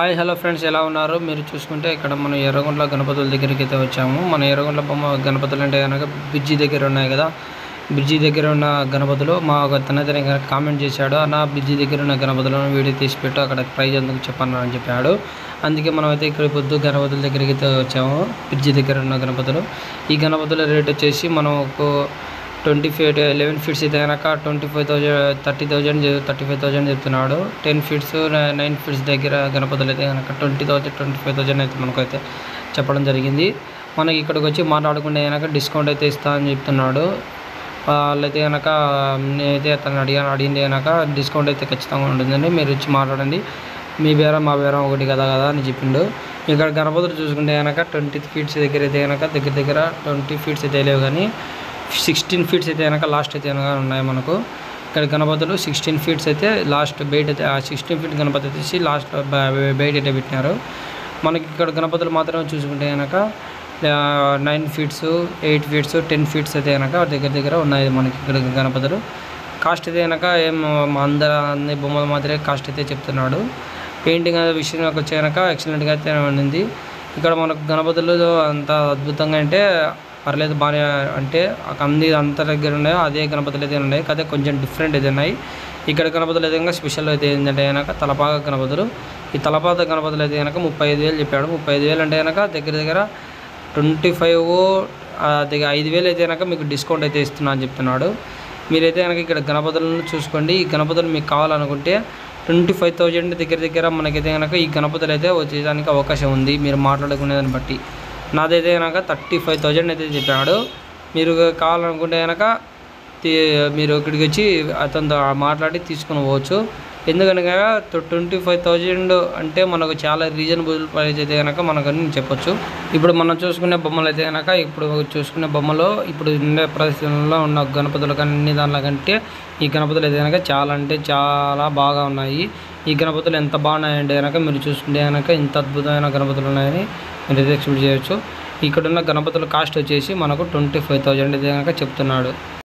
Hi hello friends ఎలా ఉన్నారు? మీరు చూసుకుంటే ఇక్కడ మనం ఎర్రగొండల గణపతుల దగ్గరికి అయితే వచ్చాము. మన ఎర్రగొండల బొమ్మ గణపతులు అంటే కనుక బ్రిడ్జి దగ్గర ఉన్నాయి కదా. బ్రిడ్జి దగ్గర ఉన్న గణపతులు మా ఒక తనతనే కామెంట్ చేశాడు. నా బ్రిడ్జి దగ్గర ఉన్న గణపతులను వీడియో తీసి పెట్టు అక్కడ ప్రైజ్ ఎందుకు చెప్పను అని చెప్పాడు. అందుకే మనం అయితే ఇక్కడ పొద్దు గణపతుల దగ్గరికి అయితే వచ్చాము బ్రిడ్జి దగ్గర ఉన్న గణపతులు. ఈ గణపతుల రేట్ వచ్చేసి మనం ఒక ట్వంటీ ఫైవ్ లెవెన్ ఫీట్స్ అయితే కనుక twenty five thousand thirty thousand thirty five thousand చెప్తున్నాడు. టెన్ ఫీట్స్ నైన్ ఫీట్స్ దగ్గర గణపతులు అయితే కనుక twenty thousand twenty five thousand అయితే మనకైతే చెప్పడం జరిగింది. మనకి ఇక్కడికి వచ్చి మాట్లాడుకుంటే కనుక డిస్కౌంట్ అయితే ఇస్తా అని చెప్తున్నాడు. వాళ్ళైతే కనుక నేనైతే అతను అడిగాను అడిగింది కనుక డిస్కౌంట్ అయితే ఖచ్చితంగా ఉంటుందండి. మీరు వచ్చి మాట్లాడండి. మీ బేరం మా బేరం ఒకటి కదా కదా అని చెప్పిండు. ఇక్కడ గణపతులు చూసుకుంటే కనుక ట్వంటీ ఫీట్స్ దగ్గర అయితే కనుక దగ్గర దగ్గర ట్వంటీ ఫీట్స్ అయితే లేవు కానీ సిక్స్టీన్ ఫీట్స్ అయితే కనుక లాస్ట్ అయితే కనుక ఉన్నాయి మనకు. ఇక్కడ గణపతులు సిక్స్టీన్ ఫీట్స్ అయితే లాస్ట్ బయట అయితే సిక్స్టీన్ ఫీట్ గణపతి వచ్చేసి లాస్ట్ బయట అయితే పెట్టినారు. మనకి ఇక్కడ గణపతులు మాత్రమే చూసుకుంటే కనుక nine feets eight feets ten feets అయితే కనుక దగ్గర దగ్గర ఉన్నాయి మనకి ఇక్కడ గణపతులు. కాస్ట్ అయితే కనుక ఏం అందరు అన్ని బొమ్మలు మాత్రమే కాస్ట్ అయితే చెప్తున్నాడు. పెయింటింగ్ అనే విషయంలోకి వచ్చే కనుక ఎక్సలెంట్గా అయితే ఉండింది ఇక్కడ మనకు గణపతులు అంత అద్భుతంగా అంటే పర్లేదు బాగానే అంటే అన్ని అంత దగ్గర ఉన్నాయో అదే గణపతులు అయితే ఉన్నాయి. కదా కొంచెం డిఫరెంట్ అయితే ఉన్నాయి. ఇక్కడ గణపతులు అయితే స్పెషల్ అయితే ఏంటంటే కనుక తలపాక గణపతులు. ఈ తలపాక గణపతులు అయితే కనుక ముప్పై ఐదు వేలు చెప్పాడు. ముప్పై ఐదు వేలు అంటే కనుక దగ్గర దగ్గర ట్వంటీ ఫైవ్ దగ్గర ఐదు వేలు అయితే కనుక మీకు డిస్కౌంట్ అయితే ఇస్తున్నా అని చెప్తున్నాడు. మీరైతే కనుక ఇక్కడ గణపతులను చూసుకోండి. ఈ గణపతులు మీకు కావాలనుకుంటే ట్వంటీ ఫైవ్ థౌజండ్ దగ్గర దగ్గర మనకైతే కనుక ఈ గణపతులు అయితే వచ్చేదానికి అవకాశం ఉంది. మీరు మాట్లాడుకునే దాన్ని బట్టి. నాదైతే కనుక థర్టీ ఫైవ్ థౌజండ్ అయితే చెప్పాడు. మీరు కావాలనుకుంటే కనుక మీరు ఇక్కడికి వచ్చి అతనితో మాట్లాడి తీసుకుని పోవచ్చు. ఎందుకనగా ట్వంటీ ఫైవ్ థౌజండ్ అంటే మనకు చాలా రీజనబుల్ ప్రైస్ అయితే కనుక మనకు చెప్పొచ్చు. ఇప్పుడు మనం చూసుకునే బొమ్మలు అయితే కనుక ఇప్పుడు చూసుకునే బొమ్మలో ఇప్పుడు ఉండే ప్రదర్శనలో ఉన్న గణపతులు కానీ అన్ని దానిలో కంటే ఈ గణపతులు అయితే కనుక చాలా అంటే చాలా బాగా ఉన్నాయి. ఈ గణపతులు ఎంత బాగున్నాయండి కనుక మీరు చూసుకుంటే కనుక ఇంత అద్భుతమైన గణపతులు ఉన్నాయని మీరు ఎక్స్పెక్ట్ చేయొచ్చు. ఇక్కడున్న గణపతుల కాస్ట్ వచ్చేసి మనకు ట్వంటీ ఫైవ్ థౌజండ్ ఇది కనుక చెప్తున్నాడు.